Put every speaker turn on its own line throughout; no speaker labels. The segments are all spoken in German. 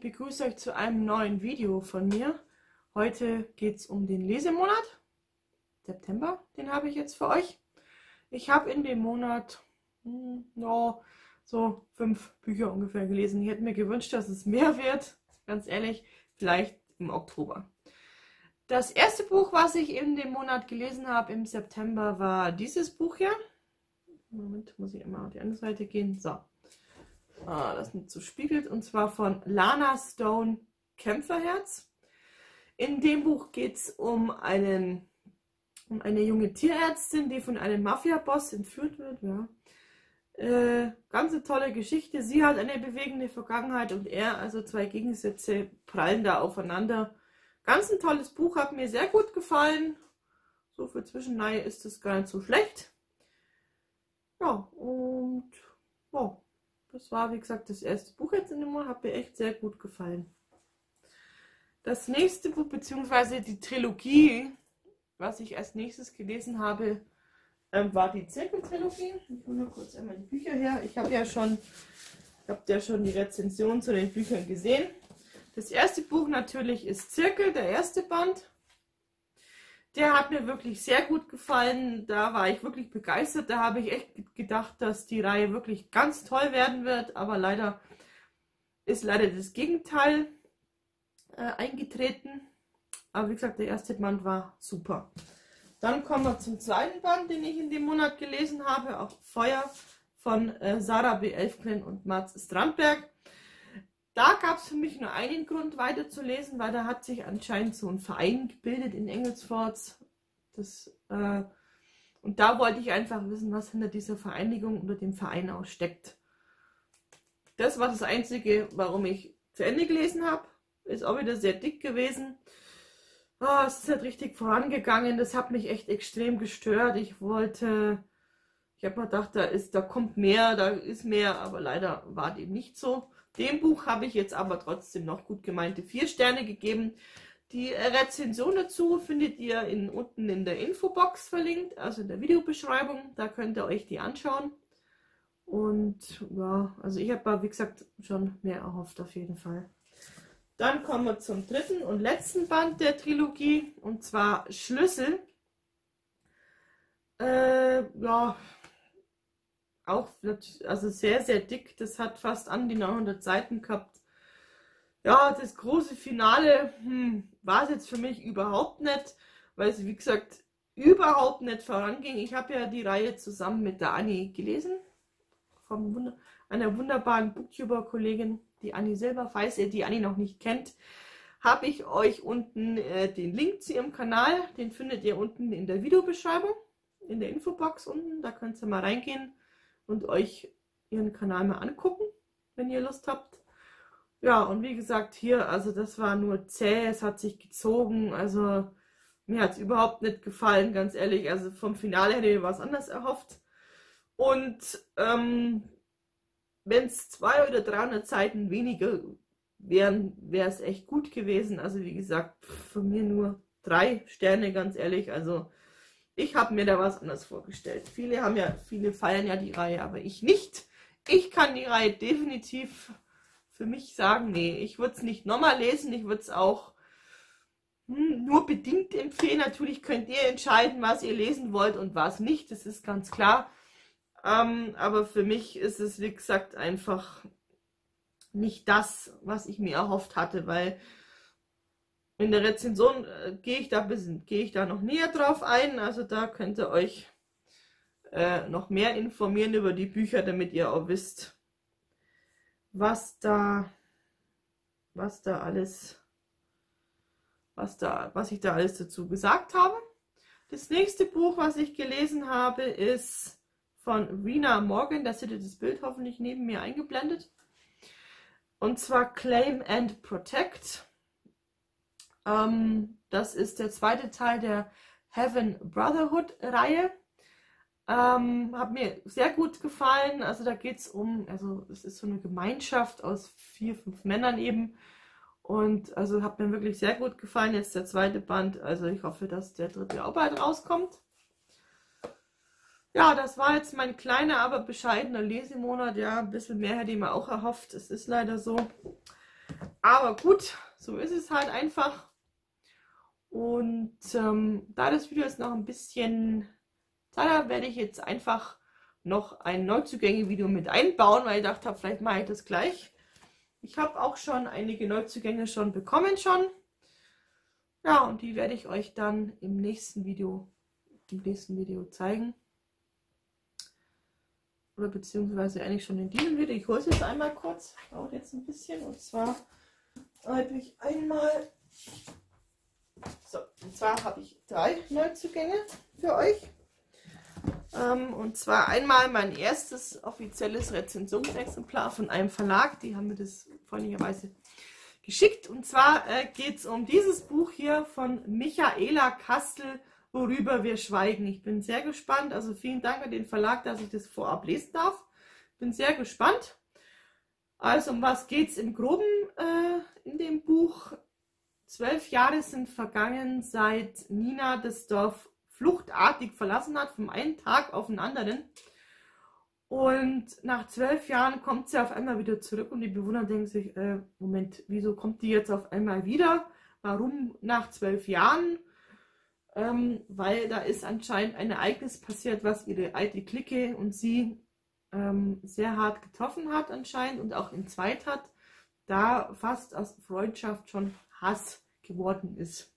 begrüße euch zu einem neuen Video von mir. Heute geht es um den Lesemonat, September, den habe ich jetzt für euch. Ich habe in dem Monat hm, no, so fünf Bücher ungefähr gelesen. Ich hätte mir gewünscht, dass es mehr wird, ganz ehrlich, vielleicht im Oktober. Das erste Buch, was ich in dem Monat gelesen habe, im September, war dieses Buch hier. Moment, muss ich immer auf die andere Seite gehen. So, ah, das nicht so spiegelt, und zwar von Lana Stone Kämpferherz. In dem Buch geht es um um eine junge Tierärztin, die von einem Mafia-Boss entführt wird. Ja. Äh, ganz tolle Geschichte. Sie hat eine bewegende Vergangenheit und er, also zwei Gegensätze, prallen da aufeinander. Ganz ein tolles Buch, hat mir sehr gut gefallen. So für Zwischennei ist es gar nicht so schlecht. Ja, und ja, das war, wie gesagt, das erste Buch jetzt in dem Monat. Hat mir echt sehr gut gefallen. Das nächste Buch, beziehungsweise die Trilogie, was ich als nächstes gelesen habe, ähm, war die Zirkeltrilogie. Ich hole nur kurz einmal die Bücher her. Ich habe ja schon, habt ja schon die Rezension zu den Büchern gesehen. Das erste Buch natürlich ist Zirkel, der erste Band. Der hat mir wirklich sehr gut gefallen. Da war ich wirklich begeistert. Da habe ich echt gedacht, dass die Reihe wirklich ganz toll werden wird. Aber leider ist leider das Gegenteil äh, eingetreten. Aber wie gesagt, der erste Band war super. Dann kommen wir zum zweiten Band, den ich in dem Monat gelesen habe. Auch Feuer von äh, Sarah B. Elfgren und Mats Strandberg. Da gab es für mich nur einen Grund weiterzulesen, weil da hat sich anscheinend so ein Verein gebildet in Engelsforts. Das, äh, und da wollte ich einfach wissen, was hinter dieser Vereinigung oder dem Verein aussteckt. Das war das Einzige, warum ich zu Ende gelesen habe. Ist auch wieder sehr dick gewesen. Oh, es ist halt richtig vorangegangen. Das hat mich echt extrem gestört. Ich wollte, ich habe mir gedacht, da ist, da kommt mehr, da ist mehr, aber leider war dem nicht so. Dem Buch habe ich jetzt aber trotzdem noch gut gemeinte vier Sterne gegeben. Die Rezension dazu findet ihr in, unten in der Infobox verlinkt, also in der Videobeschreibung. Da könnt ihr euch die anschauen. Und ja, also ich habe, wie gesagt, schon mehr erhofft auf jeden Fall. Dann kommen wir zum dritten und letzten Band der Trilogie, und zwar Schlüssel. Äh, ja, auch also sehr, sehr dick. Das hat fast an die 900 Seiten gehabt. Ja, das große Finale hm, war es jetzt für mich überhaupt nicht, weil es, wie gesagt, überhaupt nicht voranging. Ich habe ja die Reihe zusammen mit der Annie gelesen, von einer wunderbaren Booktuber-Kollegin, die Annie selber. Falls ihr die Annie noch nicht kennt, habe ich euch unten äh, den Link zu ihrem Kanal. Den findet ihr unten in der Videobeschreibung, in der Infobox unten. Da könnt ihr mal reingehen und euch ihren Kanal mal angucken, wenn ihr Lust habt. Ja, und wie gesagt, hier, also das war nur zäh, es hat sich gezogen, also mir hat es überhaupt nicht gefallen, ganz ehrlich. Also vom Finale hätte ich was anderes erhofft. Und ähm, wenn es zwei oder 300 Seiten weniger wären, wäre es echt gut gewesen. Also wie gesagt, von mir nur drei Sterne, ganz ehrlich. Also ich habe mir da was anderes vorgestellt. Viele haben ja, viele feiern ja die Reihe, aber ich nicht. Ich kann die Reihe definitiv für mich sagen, nee, ich würde es nicht nochmal lesen, ich würde es auch hm, nur bedingt empfehlen. Natürlich könnt ihr entscheiden, was ihr lesen wollt und was nicht, das ist ganz klar. Ähm, aber für mich ist es, wie gesagt, einfach nicht das, was ich mir erhofft hatte, weil in der Rezension äh, gehe ich, da gehe ich da noch näher drauf ein. Also da könnt ihr euch äh, noch mehr informieren über die Bücher, damit ihr auch wisst, was da, was da alles, was da, was ich da alles dazu gesagt habe. Das nächste Buch, was ich gelesen habe, ist von Rena Morgan. Da seht ihr das Bild hoffentlich neben mir eingeblendet. Und zwar Claim and Protect. Ähm, das ist der zweite Teil der Heaven Brotherhood Reihe. Ähm, hat mir sehr gut gefallen. Also da geht es um, also es ist so eine Gemeinschaft aus vier, fünf Männern eben. Und also hat mir wirklich sehr gut gefallen. Jetzt der zweite Band. Also ich hoffe, dass der dritte auch bald rauskommt. Ja, das war jetzt mein kleiner, aber bescheidener Lesemonat. Ja, ein bisschen mehr hätte ich mir auch erhofft. Es ist leider so. Aber gut, so ist es halt einfach. Und ähm, da das Video jetzt noch ein bisschen Zeit werde ich jetzt einfach noch ein Neuzugänge-Video mit einbauen, weil ich dachte habe, vielleicht mache ich das gleich. Ich habe auch schon einige Neuzugänge schon bekommen schon. Ja, und die werde ich euch dann im nächsten Video, im nächsten Video zeigen. Oder beziehungsweise eigentlich schon in diesem Video. Ich hole es jetzt einmal kurz. Dauert jetzt ein bisschen. Und zwar habe ich einmal. So, und zwar habe ich drei Neuzugänge für euch. Ähm, und zwar einmal mein erstes offizielles Rezensionsexemplar von einem Verlag. Die haben mir das freundlicherweise geschickt. Und zwar äh, geht es um dieses Buch hier von Michaela Kastel, worüber wir schweigen. Ich bin sehr gespannt. Also vielen Dank an den Verlag, dass ich das vorab lesen darf. Bin sehr gespannt. Also um was geht es im Groben äh, in dem Buch? Zwölf Jahre sind vergangen, seit Nina das Dorf fluchtartig verlassen hat, vom einen Tag auf den anderen. Und nach zwölf Jahren kommt sie auf einmal wieder zurück und die Bewohner denken sich, äh, Moment, wieso kommt die jetzt auf einmal wieder? Warum nach zwölf Jahren? Ähm, weil da ist anscheinend ein Ereignis passiert, was ihre alte Clique und sie ähm, sehr hart getroffen hat anscheinend und auch entzweit hat, da fast aus Freundschaft schon Hass geworden ist.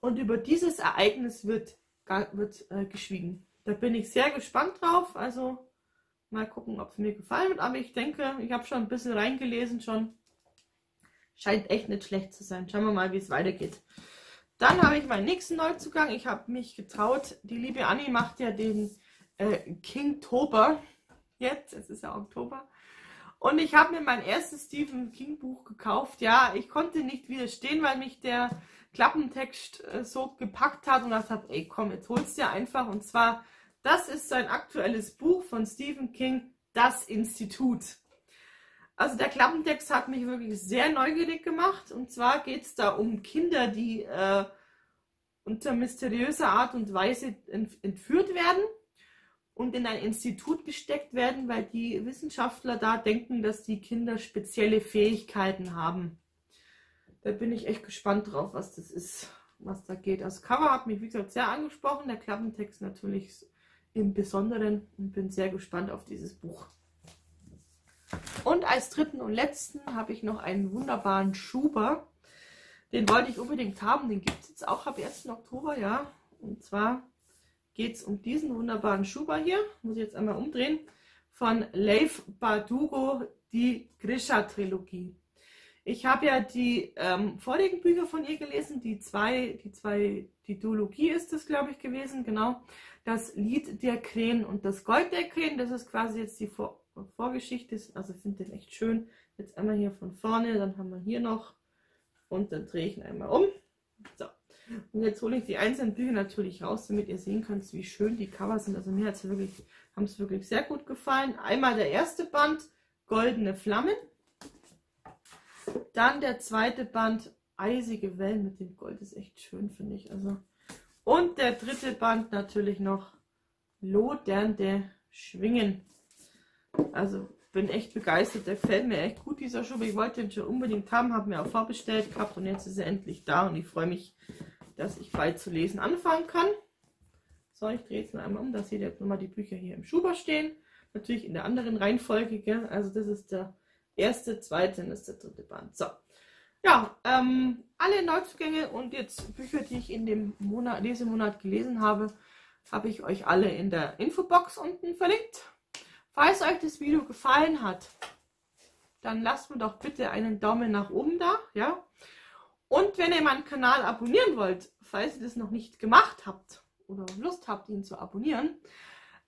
Und über dieses Ereignis wird, wird äh, geschwiegen. Da bin ich sehr gespannt drauf. Also mal gucken, ob es mir gefallen wird. Aber ich denke, ich habe schon ein bisschen reingelesen schon. Scheint echt nicht schlecht zu sein. Schauen wir mal, wie es weitergeht. Dann habe ich meinen nächsten Neuzugang. Ich habe mich getraut. Die liebe Annie macht ja den äh, Kingtober. Jetzt, es ist ja Oktober. Und ich habe mir mein erstes Stephen King Buch gekauft. Ja, ich konnte nicht widerstehen, weil mich der Klappentext äh, so gepackt hat und gesagt habe, ey komm, jetzt holst du einfach. Und zwar, das ist sein aktuelles Buch von Stephen King, Das Institut. Also der Klappentext hat mich wirklich sehr neugierig gemacht. Und zwar geht es da um Kinder, die äh, unter mysteriöser Art und Weise entführt werden und in ein Institut gesteckt werden, weil die Wissenschaftler da denken, dass die Kinder spezielle Fähigkeiten haben. Da bin ich echt gespannt drauf, was das ist, was da geht. Das Cover hat mich, wie gesagt, sehr angesprochen. Der Klappentext natürlich im Besonderen und bin sehr gespannt auf dieses Buch. Und als dritten und letzten habe ich noch einen wunderbaren Schuber. Den wollte ich unbedingt haben. Den gibt es jetzt auch ab 1. Oktober, ja. Und zwar geht es um diesen wunderbaren Schuber hier. Muss ich jetzt einmal umdrehen. Von Leif Bardugo, die Grisha-Trilogie. Ich habe ja die ähm, vorigen Bücher von ihr gelesen, die zwei, die zwei, die Duologie ist es, glaube ich, gewesen, genau. Das Lied der Krähen und das Gold der Krähen, das ist quasi jetzt die Vor Vorgeschichte, also ich finde den echt schön. Jetzt einmal hier von vorne, dann haben wir hier noch und dann drehe ich ihn einmal um. So. Und jetzt hole ich die einzelnen Bücher natürlich raus, damit ihr sehen könnt, wie schön die Cover sind. Also mir wirklich, haben es wirklich sehr gut gefallen. Einmal der erste Band, Goldene Flammen. Dann der zweite Band, Eisige Wellen mit dem Gold, ist echt schön, finde ich. Also. Und der dritte Band natürlich noch Lodernde Schwingen. Also bin echt begeistert, der gefällt mir echt gut, dieser Schuh. Ich wollte den schon unbedingt haben, habe mir auch vorbestellt gehabt und jetzt ist er endlich da und ich freue mich, dass ich bald zu lesen anfangen kann. So, ich drehe jetzt noch einmal um, dass ihr jetzt nochmal die Bücher hier im Schuber stehen. Natürlich in der anderen Reihenfolge, gell? also das ist der erste, zweite und das ist der dritte Band. So. Ja, ähm, alle Neuzugänge und jetzt Bücher, die ich in dem Monat, Lesemonat gelesen habe, habe ich euch alle in der Infobox unten verlinkt. Falls euch das Video gefallen hat, dann lasst mir doch bitte einen Daumen nach oben da, ja. Und wenn ihr meinen Kanal abonnieren wollt, falls ihr das noch nicht gemacht habt oder Lust habt, ihn zu abonnieren,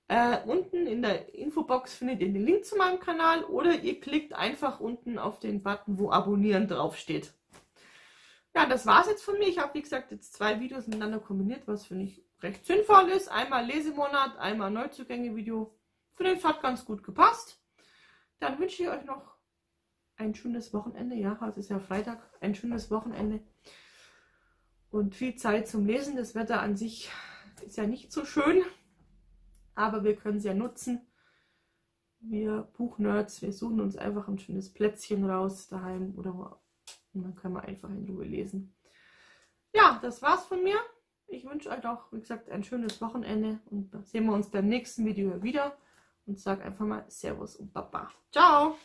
äh, unten in der Infobox findet ihr den Link zu meinem Kanal oder ihr klickt einfach unten auf den Button, wo Abonnieren draufsteht. Ja, das war es jetzt von mir. Ich habe, wie gesagt, jetzt zwei Videos miteinander kombiniert, was finde ich recht sinnvoll ist. Einmal Lesemonat, einmal Neuzugänge-Video. Finde ich, hat ganz gut gepasst. Dann wünsche ich euch noch ein schönes Wochenende. Ja, heute ist ja Freitag. Ein schönes Wochenende. Und viel Zeit zum Lesen. Das Wetter an sich ist ja nicht so schön aber wir können sie ja nutzen. wir Buchnerds, wir suchen uns einfach ein schönes Plätzchen raus daheim oder und dann können wir einfach in Ruhe lesen. Ja, das war's von mir. Ich wünsche euch auch, wie gesagt, ein schönes Wochenende und sehen wir uns beim nächsten Video wieder und sage einfach mal Servus und Baba. Ciao!